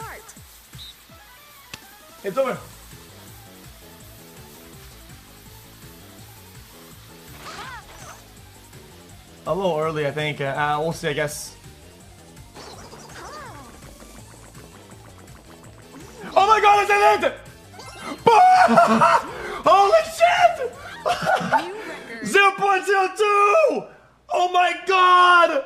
start. It's over. A little early, I think. Uh, uh, we'll see, I guess. Oh my god, it's an it? Holy shit! 0.02! Oh my god!